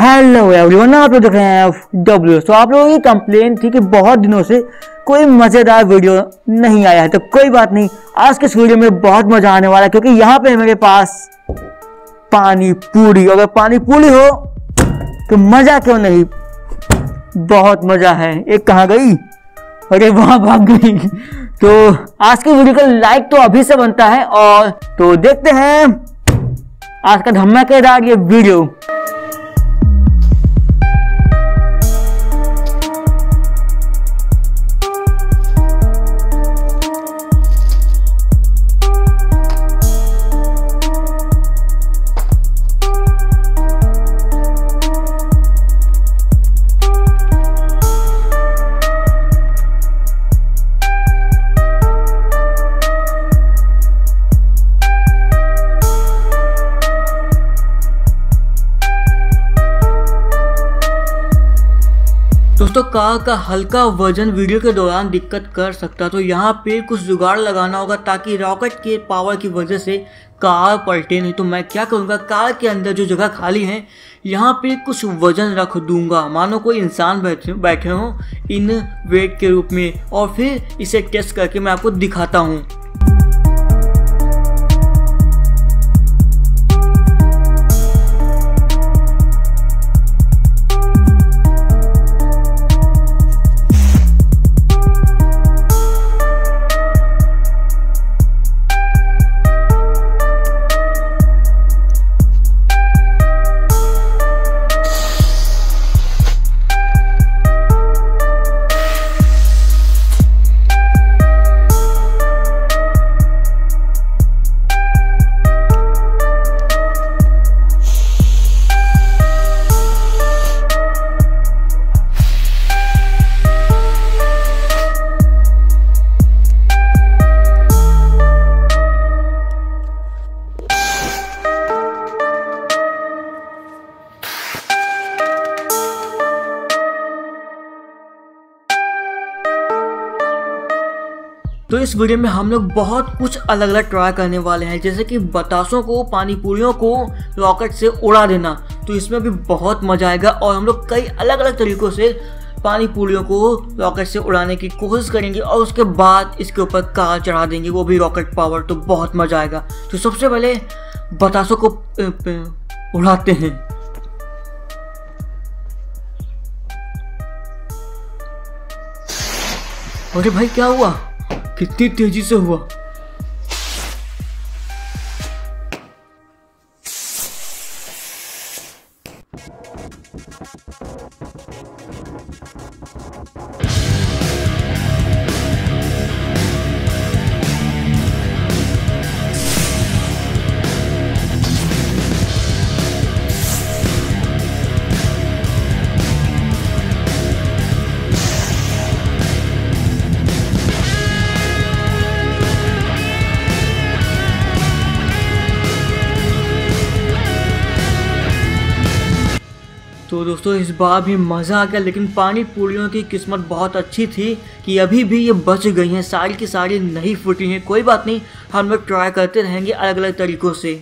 Hello everyone आप लोग देख रहे हैं डब्ल्यू तो आप लोगों की कंप्लेन थी कि बहुत दिनों से कोई मज़ेदार वीडियो नहीं आया है। तो कोई बात नहीं, आज के इस वीडियो में बहुत मज़ा आने वाला है क्योंकि यहाँ पे मेरे पास पानी पूरी। अगर पानी पूरी हो तो मज़ा क्यों नहीं? बहुत मज़ा है। एक कहाँ गई? अरे वहाँ भाग गई। तो आज की वीडियो का लाइक तो अभी से बनता है और तो देखते हैं आज का धमाकेदार ये वीडियो दोस्तों कार का हल्का वज़न वीडियो के दौरान दिक्कत कर सकता तो यहाँ पे कुछ जुगाड़ लगाना होगा ताकि रॉकेट के पावर की वजह से कार पलटे। नहीं तो मैं क्या करूँगा? कार के अंदर जो जगह खाली है, यहाँ पे कुछ वज़न रख दूँगा। मानो कोई इंसान बैठे बैठे हों इन वेट के रूप में और फिर इसे टेस्ट करके मैं आपको दिखाता हूँ। तो इस वीडियो में हम लोग बहुत कुछ अलग अलग ट्राई करने वाले हैं, जैसे कि बतासों को पानी पूरियों को रॉकेट से उड़ा देना। तो इसमें भी बहुत मज़ा आएगा और हम लोग कई अलग अलग तरीक़ों से पानी पूरियों को रॉकेट से उड़ाने की कोशिश करेंगे और उसके बाद इसके ऊपर कार चढ़ा देंगे, वो भी रॉकेट पावर तो बहुत मज़ा आएगा। तो सबसे पहले बतासों को उड़ाते हैं। अरे भाई, क्या हुआ? कितनी तेज़ी से हुआ। दोस्तों, इस बार भी मज़ा आ गया, लेकिन पानी पूड़ियों की किस्मत बहुत अच्छी थी कि अभी भी ये बच गई हैं सारी की सारी नहीं फूटी हैं। कोई बात नहीं, हम लोग ट्राई करते रहेंगे अलग अलग तरीक़ों से।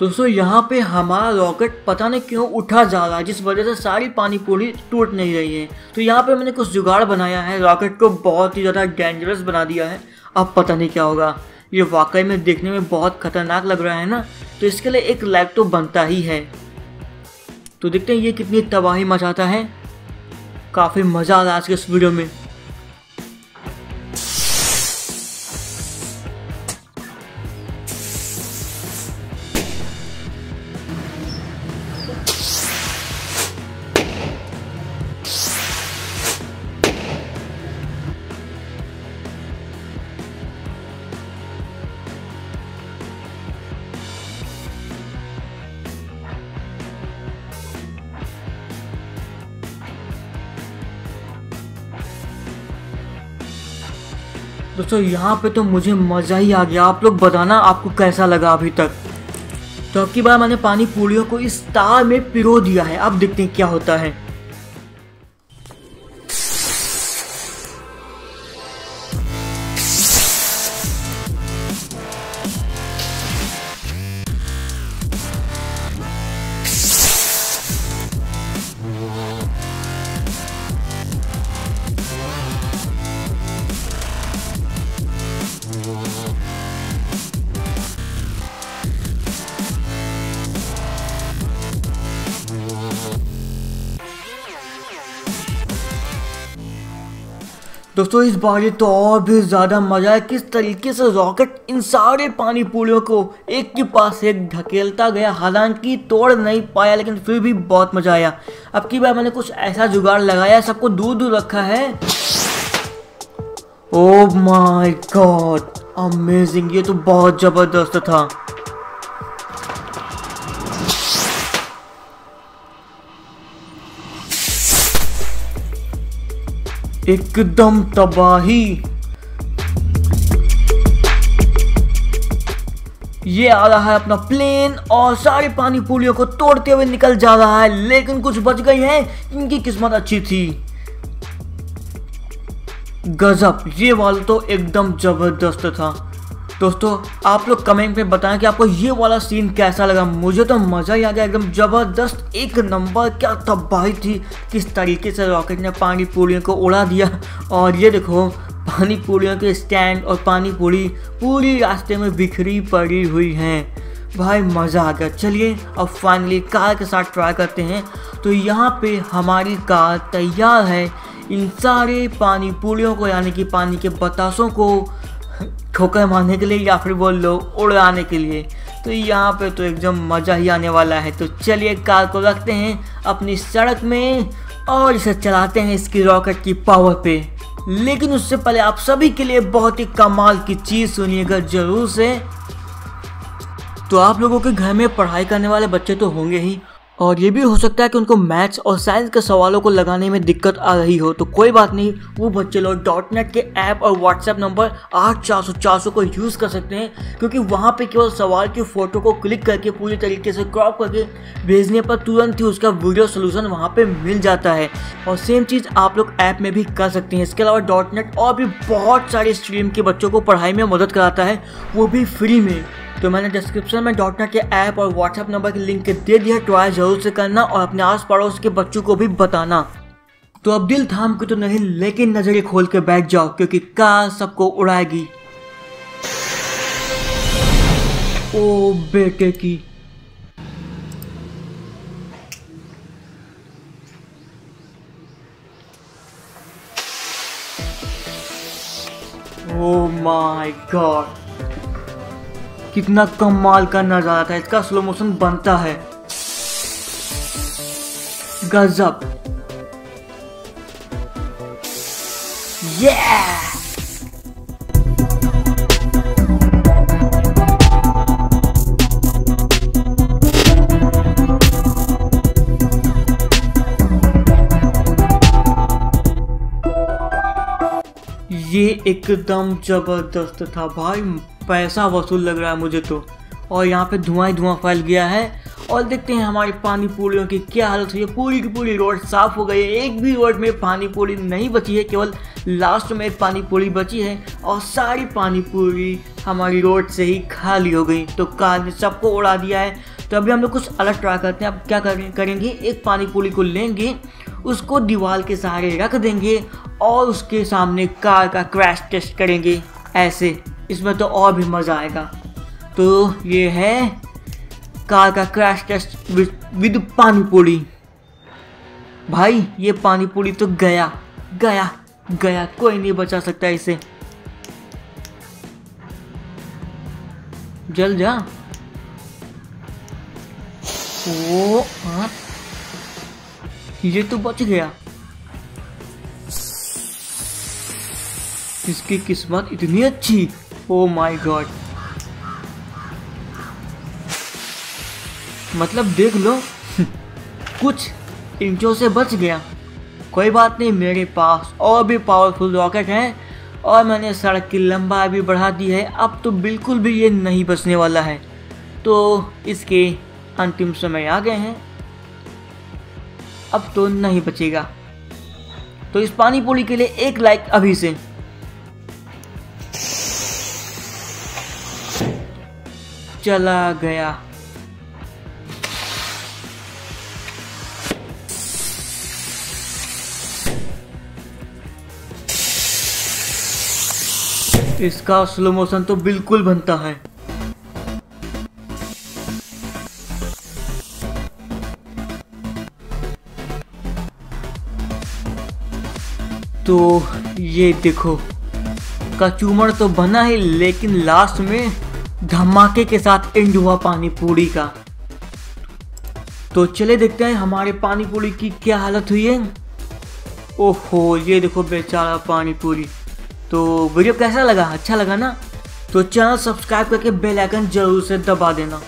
दोस्तों, यहाँ पे हमारा रॉकेट पता नहीं क्यों उठा जा रहा है, जिस वजह से सारी पानी पूरी टूट नहीं रही है। तो यहाँ पे मैंने कुछ जुगाड़ बनाया है रॉकेट को बहुत ही ज़्यादा डेंजरस बना दिया है। अब पता नहीं क्या होगा। ये वाकई में देखने में बहुत खतरनाक लग रहा है ना? तो इसके लिए एक लाइट तो बनता ही है। तो देखते हैं ये कितनी तबाही मचाता है। काफ़ी मज़ा आ रहा है आज के इस वीडियो में। दोस्तों यहाँ पे तो मुझे मज़ा ही आ गया। आप लोग बताना आपको कैसा लगा अभी तक। तो अब की बार मैंने पानी पूड़ियों को इस तार में पिरो दिया है। अब देखते हैं क्या होता है। दोस्तों, इस बार ये तो और भी ज़्यादा मज़ा है। किस तरीके से रॉकेट इन सारे पानी पूड़ियों को एक के पास एक ढकेलता गया, हालाँकि तोड़ नहीं पाया, लेकिन फिर भी बहुत मज़ा आया। अब की बार मैंने कुछ ऐसा जुगाड़ लगाया, सबको दूर दूर रखा है। ओ माय गॉड अमेजिंग ये तो बहुत ज़बरदस्त था। एकदम तबाही। ये आ रहा है अपना प्लेन और सारे पानी पुलियों को तोड़ते हुए निकल जा रहा है, लेकिन कुछ बच गई हैं, इनकी किस्मत अच्छी थी। गजब, ये वाला तो एकदम ज़बरदस्त था। दोस्तों, आप लोग कमेंट में बताएँ कि आपको ये वाला सीन कैसा लगा। मुझे तो मज़ा ही आ गया, एकदम ज़बरदस्त। एक नंबर क्या तबाही थी। किस तरीके से रॉकेट ने पानी पूड़ियों को उड़ा दिया। और ये देखो पानी पूड़ियों के स्टैंड और पानी पूड़ी पूरी रास्ते में बिखरी पड़ी हुई हैं। भाई, मज़ा आ गया। चलिए, अब फाइनली कार के साथ ट्राई करते हैं। तो यहाँ पे हमारी कार तैयार है। इन सारे पानी पूड़ियों को, यानी कि पानी के बतासों को ठोकर मारने के लिए या फिर बोल लो उड़ाने के लिए? तो यहाँ पे तो एकदम मज़ा ही आने वाला है। तो चलिए कार को रखते हैं अपनी सड़क में और इसे चलाते हैं इसकी रॉकेट की पावर पे। लेकिन उससे पहले आप सभी के लिए बहुत ही कमाल की चीज़ सुनिएगा ज़रूर से। तो आप लोगों के घर में पढ़ाई करने वाले बच्चे तो होंगे ही। और ये भी हो सकता है कि उनको मैथ्स और साइंस के सवालों को लगाने में दिक्कत आ रही हो। तो कोई बात नहीं, वो बच्चे लोग डॉट नेट के ऐप और व्हाट्सएप नंबर आठ चार सौ चार सौ को यूज़ कर सकते हैं, क्योंकि वहाँ पे केवल सवाल की फ़ोटो को क्लिक करके, पूरी तरीके से क्रॉप करके भेजने पर तुरंत ही उसका वीडियो सोल्यूशन वहाँ पर मिल जाता है। और सेम चीज़ आप लोग ऐप में भी कर सकते हैं। इसके अलावा डॉट नेट और भी बहुत सारे स्ट्रीम के बच्चों को पढ़ाई में मदद कराता है, वो भी फ्री में। तो मैंने डिस्क्रिप्शन में डॉट के ऐप और व्हाट्सएप नंबर की लिंक दे दिया ट्राई ज़रूर से करना और अपने आस पड़ोस के बच्चों को भी बताना। तो अब दिल थाम के तो नहीं, लेकिन नज़रें खोल के बैठ जाओ, क्योंकि कार सबको उड़ाएगी। ओ बेटे की। ओ माय गॉड कितना कमाल का नज़ारा था, इसका स्लो मोशन बनता है। गजब। Yeah! ये एकदम ज़बरदस्त था भाई। पैसा वसूल लग रहा है मुझे तो। और यहाँ पे धुआँ ही धुआँ फैल गया है। और देखते हैं हमारी पानी पूड़ियों की क्या हालत हुई है। पूरी की पूरी रोड साफ़ हो गई है। एक भी रोड में पानी पूड़ी नहीं बची है। केवल लास्ट में एक पानी पूड़ी बची है। और सारी पानी पूड़ी हमारी रोड से ही खाली हो गई। तो कार ने सबको उड़ा दिया है। तो अभी हम लोग कुछ अलग ट्राई करते हैं। अब क्या करेंगे? एक पानी पूड़ी को लेंगे। उसको दीवार के सहारे रख देंगे। और उसके सामने कार का क्रैश टेस्ट करेंगे। ऐसे। इसमें तो और भी मज़ा आएगा। तो ये है कार का क्रैश टेस्ट विद पानी पूरी भाई, ये पानी पूरी तो गया गया गया। कोई नहीं बचा सकता इसे। जल जा। ओ हाँ। ये तो बच गया। इसकी किस्मत इतनी अच्छी। ओ माय गॉड मतलब देख लो। कुछ इंचों से बच गया। कोई बात नहीं, मेरे पास और भी पावरफुल रॉकेट हैं और मैंने सड़क की लंबाई भी बढ़ा दी है। अब तो बिल्कुल भी ये नहीं बचने वाला है। तो इसके अंतिम समय आ गए हैं। अब तो नहीं बचेगा। तो इस पानी पूरी के लिए एक लाइक अभी से। चला गया। इसका स्लो मोशन तो बिल्कुल बनता है। तो ये देखो कचूमर तो बना ही, लेकिन लास्ट में धमाके के साथ एंड हुआ पानी पूरी का। तो चले देखते हैं हमारे पानी पूरी की क्या हालत हुई है। ओहो, ये देखो बेचारा पानी पूरी तो वीडियो कैसा लगा? अच्छा लगा ना? तो चैनल सब्सक्राइब करके बेल आइकन ज़रूर से दबा देना।